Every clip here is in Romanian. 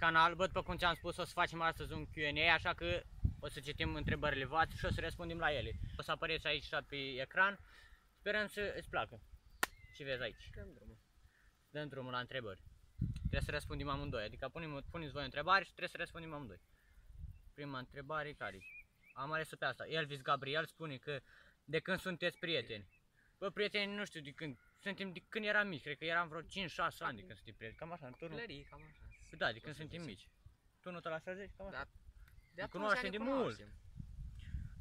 canal, bă, după cum ți-am spus, o să facem astăzi un Q&A, așa că o să citim întrebările voastre și o să răspundem la ele. O să apareți aici pe ecran, sperăm să îți placă. Și vezi aici. Dăm drumul. Dăm drumul la întrebări. Trebuie să răspundem amândoi, adică punem, puneți voi întrebare și trebuie să răspundem amândoi. Prima întrebare care Am ales-o pe asta. Elvis Gabriel spune că de când sunteți prieteni? Bă, prieteni, nu știu de când. Suntem de când eram mici, cred că eram vreo 5-6 ani de când suntem prieteni. Cam așa, în turnul. Copilării, cam așa. Păi da, de când O să suntem zic. mici. Tu nu te la 60? Cam așa. Da. De Ne atunci cunoaștem ne de mult. cunoaștem.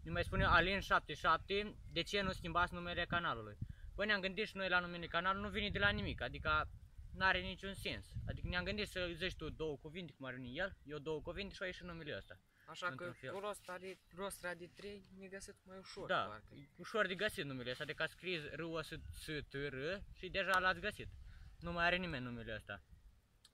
Ne mai spune Alin77, de ce nu schimbați numele canalului? Bă, ne-am gândit și noi la numele canalului, nu vine de la nimic, adică nu are niciun sens. Adică ne-am gândit să zici tu două cuvinte, cum ar veni el, eu două cuvinte și a ieșit numele ăsta. Așa că Într-un fel. cu rost de, rostra de 3 ne găsit mai ușor. Da, Parcă. e ușor de găsit numele ăsta, adică scris r o s s t r și deja l-ați găsit. Nu mai are nimeni numele ăsta.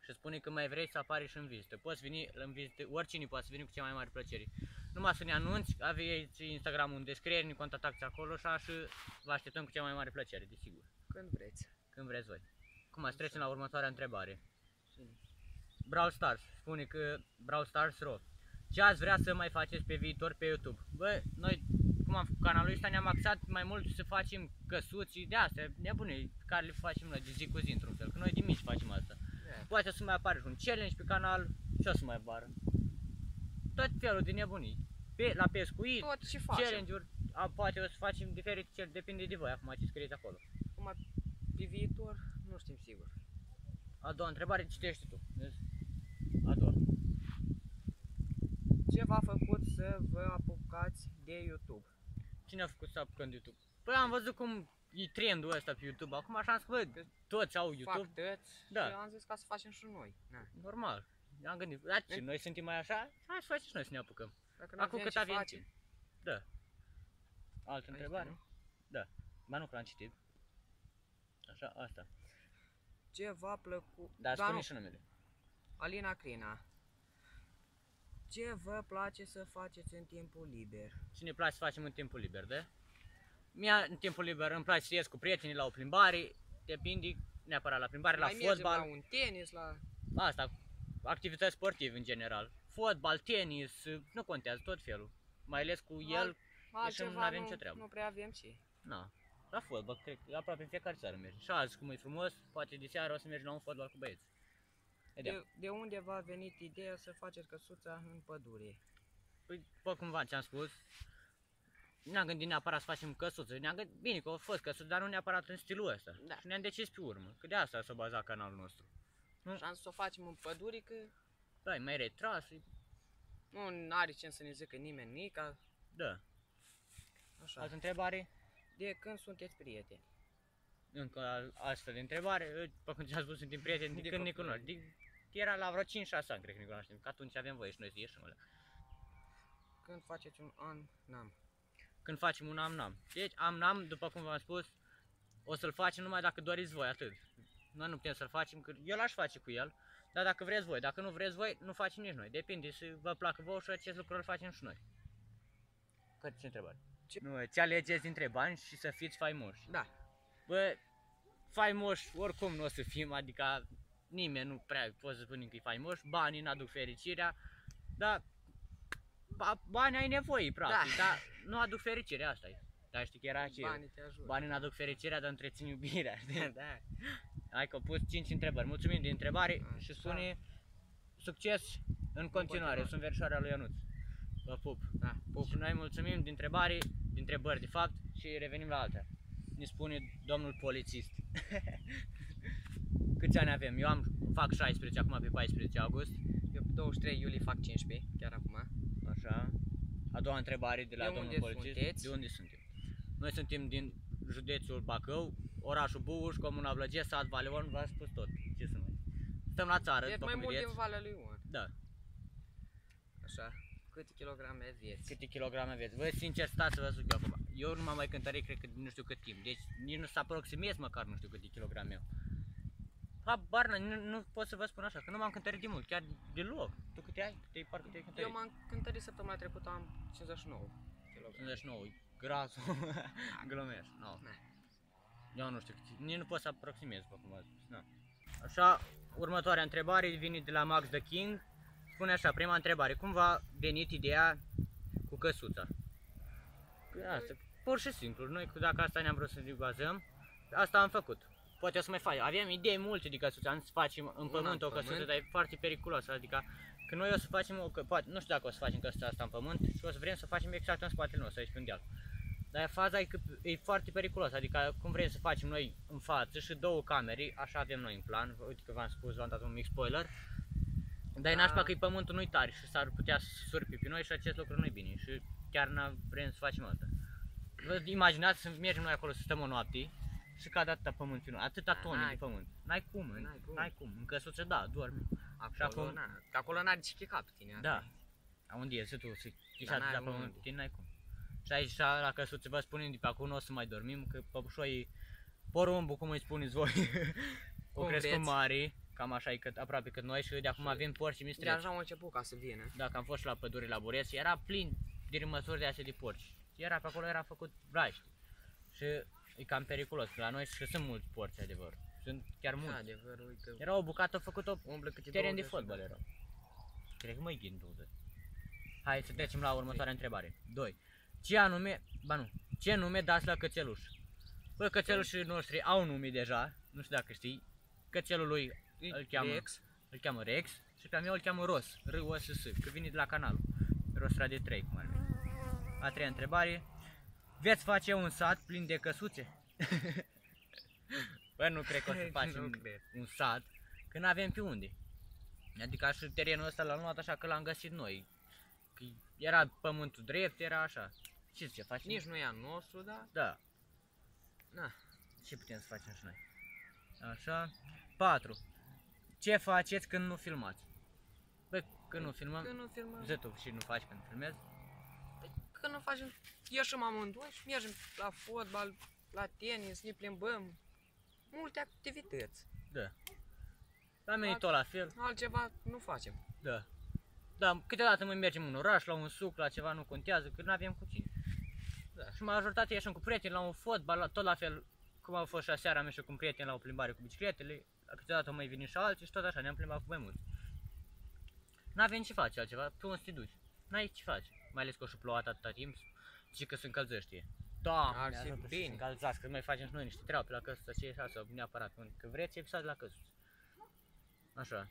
Și spune că mai vrei să apari și în vizită. Poți veni în vizită, oricine poate să veni cu cea mai mare plăcere. Numai să ne anunți, aveți Instagramul în descriere, ne contactați acolo și așa vă așteptăm cu cea mai mare plăcere, desigur. Când vreți. Când vreți voi. Cum să trecem la următoarea întrebare. Cine? Brawl Stars spune că Brawl Stars Ro. Ce ați vrea să mai faceți pe viitor pe YouTube? Bă, noi, cum am făcut canalul ăsta, ne-am axat mai mult să facem căsuți de astea, nebune, care le facem noi de zi cu zi într-un fel, că noi de mici facem asta. Da. Poate o să mai apare și un challenge pe canal, ce o să mai apară? Tot felul de nebunii. Pe, la pescuit, Tot și facem. challenge-uri, a, poate o să facem diferite challenge, depinde de voi, acum ce scrieți acolo. Acum, pe viitor, nu știm sigur. A doua întrebare, citește tu. Vezi? A doua. Ce v-a făcut să vă apucați de YouTube? Cine a făcut să apucăm de YouTube? Păi am văzut cum e trendul ăsta pe YouTube. Acum așa am spus, bă, toți au YouTube. Fac tăți Da. și am zis ca să facem și noi. Na. Normal. Am gândit, da, ce, noi suntem mai așa? Hai să facem și noi să ne apucăm. Dacă nu Acum avem cât ce avem facem. timp. Da. Altă Aici, întrebare? nu? Da. Ba nu, că l-am citit. Așa, asta. Ce v-a plăcut? Dar Da, spune nu. și numele. Alina Crina. Ce vă place să faceți în timpul liber? Ce ne place să facem în timpul liber, da? Mie în timpul liber îmi place să ies cu prietenii la o plimbare, depinde neapărat la plimbare, la Mai mergem fotbal. la un tenis, la... Asta, activități sportive în general. Fotbal, tenis, nu contează, tot felul. Mai ales cu el, Altceva n-avem nu, ce treabă. nu prea avem ce. na, la fotbal, cred că aproape în fiecare țară merge. Și azi, cum e frumos, poate de seară o să mergem la un fotbal cu băieți. Vedem. De, de unde v-a venit ideea să faceți căsuța în pădure? Păi, după cum v-am ți-am spus, ne-am gândit neapărat să facem căsuță. Ne-am gândit, bine că au fost căsuță, dar nu neapărat în stilul ăsta. Da. Și ne-am decis pe urmă, că de asta s-a bazat canalul nostru. Și am zis să o facem în pădure că Da, e mai retras, e- nu are ce să ne zică nimeni nica. da. Așa. Altă întrebare? De când sunteți prieteni? Încă al- astfel de întrebare, după cum ți-am spus, suntem prieteni de, De când ne copilărie. cunoaștem. De, era la vreo 5-6 ani, cred că ne cunoaștem, că atunci avem voie și noi să ieșim alea. Când faceți un an, n-am. Când facem un am-nam. Deci am-nam, după cum v-am spus, o să-l facem numai dacă doriți voi, atât. Noi nu putem să-l facem, că eu l-aș face cu el, dar dacă vreți voi, dacă nu vreți voi, nu facem nici noi. Depinde să vă placă vouă și acest lucru îl facem și noi. Care ce întrebare? Ce- Nu, ce alegeți dintre bani și să fiți faimoși? Da. Bă, faimoși oricum nu o să fim, adică nimeni nu prea poate să spune că e faimoș, banii nu aduc fericirea, dar ba, banii ai nevoie, practic, Da. dar nu aduc fericirea, asta e. Dar știi că era ce Banii te ajută. Banii nu aduc fericirea, dar întrețin iubirea. știi? da. Hai că au pus 5 întrebări. Mulțumim de întrebare și Așa. spune succes în continuare. continuare. Sunt verișoarea lui Ionuț. Vă pup. Da. Pup. Și noi mulțumim de întrebare, de întrebări de fapt și revenim la altea. Ne spune domnul polițist. Câți ani avem? Eu am, fac 16 acum pe 14 august. Eu pe 23 iulie fac 15, chiar acum. Așa. A doua întrebare de la De domnul unde polițist. sunteți? De unde suntem? Noi suntem din județul Bacău, orașul Buuș, comuna Vlăgie, sat Valeon, v-am spus tot. Ce să mai. Stăm la țară, Deci după mai cum mult vedeți. din Valea lui Ion. Da. Așa. Câte kilograme aveți? Câte kilograme aveți? Vă, sincer, stați să vă zic eu acum. Eu nu m-am mai cântărit, cred că nu știu cât timp. Deci nici nu să aproximez măcar nu știu câte kilograme am. Habar n- nu, nu pot să vă spun așa, că nu m-am cântărit de mult, chiar deloc. Tu câte ai? Te parcă te-ai cântărit? Eu m-am cântărit săptămâna trecută, am 59 kilograme. 59, grasul, glumesc, nu. Na. Eu nu știu, cât- nici nu pot să aproximez, după cum am spus, na. Așa, următoarea întrebare vine de la Max the King. spune așa, prima întrebare, cum v-a venit ideea cu căsuța? Păi Asta, pur și simplu, noi cu- dacă asta ne-am vrut să ne bazăm, asta am făcut. Poate o să mai faci. Aveam idei multe de căsuță, am să facem în Una pământ în o căsuță, pământ. dar e foarte periculos, adică că noi o să facem o, că, poate, nu știu dacă o să facem căsuța asta în pământ și o să vrem să facem exact în spatele nostru, aici pe un deal. Dar faza e că e foarte periculos, adică cum vrem să facem noi în față și două camere, așa avem noi în plan, uite că v-am spus, v-am dat un mic spoiler, dar e Da. nașpa că e pământul nu-i tare și s-ar putea să surpi pe noi și acest lucru nu-i bine și chiar n vrem să facem asta. Vă imaginați să mergem noi acolo să stăm o noapte și cad atâta pământ pe noi, atâta Da, tone de n-ai pământ. N-ai cum, N-ai n-ai cum. cum. N-ai cum. În căsuță, da, dormi. Acolo, acum- na, că acolo n-are ce chica pe tine. asta Da. e. A unde e, să tu, să ești Dar n-ai atâta pământ unde. pe tine, n-ai cum. Și aici la căsuță vă spunem de pe acum nu o să mai dormim, că păpușoi, porumbul, cum îi spuneți voi, o Cum crescut vreți. mare, cam așa e cât, aproape cât noi și de acum Și avem porci și De mistreți. așa am început ca să vină. Dacă am fost și la pădure la Bureț, era plin de rimăsuri de astea de porci. Era pe acolo, era făcut braști. Și e cam periculos, că la noi și sunt mulți porci, adevăr. Sunt chiar Da, mulți. adevărul e că Era o bucată făcută umblă câte teren de 20 fotbal erau. Cred că mai ghid 20. Hai să trecem la următoarea întrebare. 2. Ce anume, ba nu, ce nume dați la cățeluș? Bă, cățelușii noștri au nume deja, nu știu dacă știi. Cățelul lui îl cheamă, Rex. îl cheamă Rex și pe a mea îl cheamă Ros, r o s s că vine de la canal. Rostra de 3, cum ar fi. A treia întrebare. Veți face un sat plin de căsuțe? Bă, nu cred că o să Nu facem cred. un sat, că nu avem pe unde. Adică și terenul ăsta l-am luat așa că l-am găsit noi. Că era pământul drept, era așa. Ce ce facem? Nici nu e al nostru, dar... Da. Na. Ce putem să facem și noi? Așa. 4. Ce faceți când nu filmați? Bă, când nu filmăm, Când nu filmăm... zi tu și nu faci când filmezi? Când nu facem... Ieșim amândoi și mergem la fotbal, la tenis, ne plimbăm. Multe activități. Da. La mine e Alt- tot la fel. Altceva nu facem. Da. Da, câteodată mai mergem în oraș, la un suc, la ceva, nu contează, că nu avem cu cine. Da. Și majoritatea ieșim cu prieteni la un fotbal, la- tot la fel cum au fost și aseară, am ieșit cu un prieten la o plimbare cu bicicletele, câteodată mai vin și alții și tot așa, ne-am plimbat cu mai mulți. N-avem ce face altceva, pe unde să te duci? N-ai ce face, mai ales că o și plouat atâta timp și că se încălzește. Da, Ar fi bine. încălzați, că noi facem și noi niște treabă pe la căsuță, ce e asta, neapărat, că vreți episod la căsuță. Așa.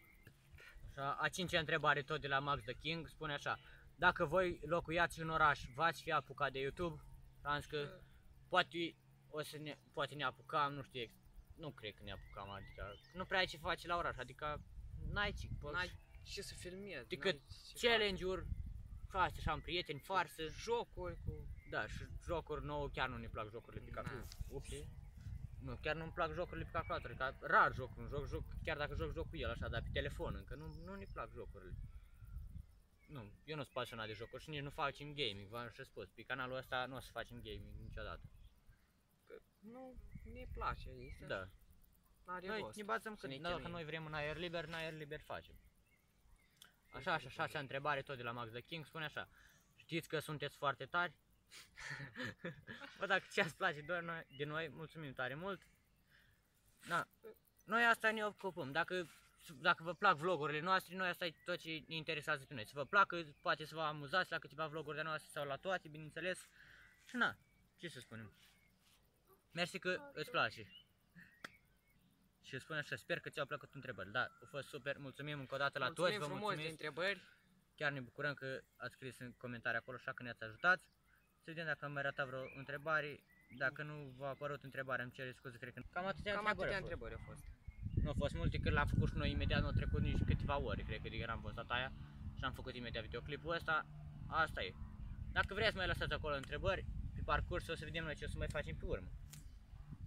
Așa, a cincea întrebare tot de la Max the King spune așa Dacă voi locuiați în oraș, v-ați fi apucat de YouTube? Am zis că poate, o să ne, poate ne apucam, nu știu, ex- nu cred că ne apucam, adică nu prea ai ce face la oraș, adică n-ai ce, N-ai ce să filmezi. Decât n-ai ce challenge-uri, faci așa am prieteni, farsă, faci. Jocuri cu... da, și jocuri nouă, chiar nu ne plac jocurile pe Na. calculator. Ups. Nu, chiar nu-mi plac jocurile pe calculator, că rar joc un joc, joc, chiar dacă joc joc cu el așa, dar pe telefon încă, nu, nu ne plac jocurile. Nu, eu nu sunt pasionat de jocuri și nici nu facem gaming, v-am și spus, pe canalul ăsta nu o să facem gaming niciodată. Că nu ne place. Este Da, N-are noi rost ne bazăm să că ne dacă chinuim. noi vrem în aer liber, în aer liber facem. Așa, așa, șasea întrebare tot de la Max the King spune așa. Știți că sunteți foarte tari? Bă, dacă ți-ați place doar noi, de noi, mulțumim tare mult. Na, noi asta ne ocupăm. Dacă, dacă vă plac vlogurile noastre, noi asta e tot ce ne interesează pe noi. Să vă placă, poate să vă amuzați la câteva vloguri de noastre sau la toate, bineînțeles. Și na, ce să spunem. Mersi că îți place. Și spune așa, sper că ți-au plăcut întrebări. Da, a fost super, mulțumim încă o dată la Mulțumim toți, vă frumos de mulțumim. întrebări. Chiar ne bucurăm că ați scris în comentarii acolo, așa că ne-ați ajutat. Să vedem dacă am mai ratat vreo întrebare. Dacă nu v-a apărut întrebare, îmi cer scuze, cred că cam atâtea Cam întrebări atâtea au fost. întrebări au fost. Nu au fost multe, că l-am făcut și noi imediat, nu au trecut nici câteva ori, cred că de când am postat aia și am făcut imediat videoclipul ăsta. Asta e. Dacă vreți mai lăsați acolo întrebări, pe parcurs o să vedem noi ce o să mai facem pe urmă.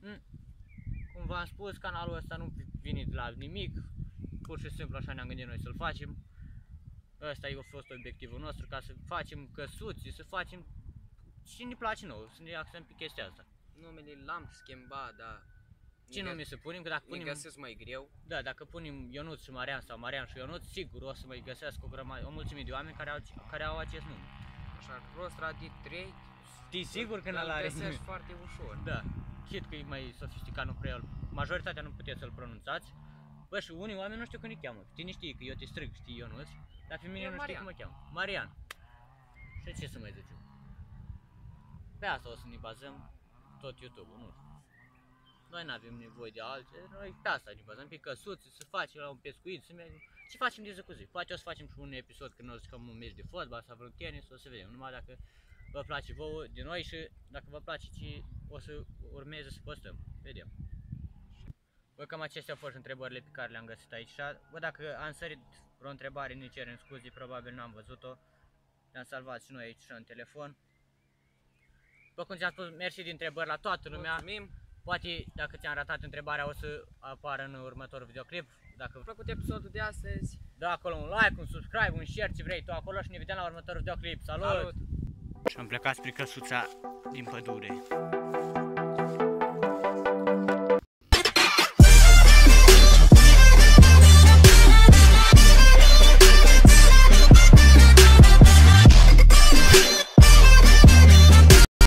Mm. Cum v-am spus, canalul ăsta nu vine de la nimic, pur și simplu așa ne-am gândit noi să-l facem. Ăsta a fost obiectivul nostru, ca să facem căsuți, să facem și ne place nouă, să ne axăm pe chestia asta. Numele l-am schimbat, dar... Ce nume să punem? Că dacă Ne punem, găsesc mai greu. da, dacă punem Ionuț și Marian sau Marian și Ionuț, sigur o să mai găsească o, grămadă, o mulțime de oameni care au, care au acest nume. Așa, rostra de 3. Știi sigur că îl n-l are găsești foarte ușor. Da, chit că e mai sofisticat, nu prea el. Majoritatea nu puteți să-l pronunțați, Bă, și unii oameni nu știu cum îi cheamă. Tine știi că eu te strâng, știi Ionuț, dar pe mine Eu nu știi Marian. cum mă cheamă. Marian. Și ce să mai zicem? Pe asta o să ne bazăm tot YouTube-ul, nu știu. Noi nu avem nevoie de alte, noi pe asta ne bazăm, pe căsuțe, să facem la un pescuit, să mergem. Ce facem de zi cu zi? Poate o să facem și un episod când o să jucăm un meci de fotbal sau vreun tenis, o să vedem. Numai dacă vă place vouă de noi și dacă vă place ce o să urmeze să postăm. Vedem. Bă, cam acestea au fost întrebările pe care le-am găsit aici. Bă, dacă am sărit vreo întrebare, ne cerem scuze, probabil n-am văzut-o. Le-am salvat și noi aici și în telefon. Bă, cum ți-am spus, mersi de întrebări la toată lumea. Mulțumim. Poate dacă ți-am ratat întrebarea o să apară în următorul videoclip. Dacă V-a plăcut episodul de astăzi. da acolo un like, un subscribe, un share ce vrei tu acolo și ne vedem la următorul videoclip. Salut! Salut! Și am plecat spre căsuța din pădure.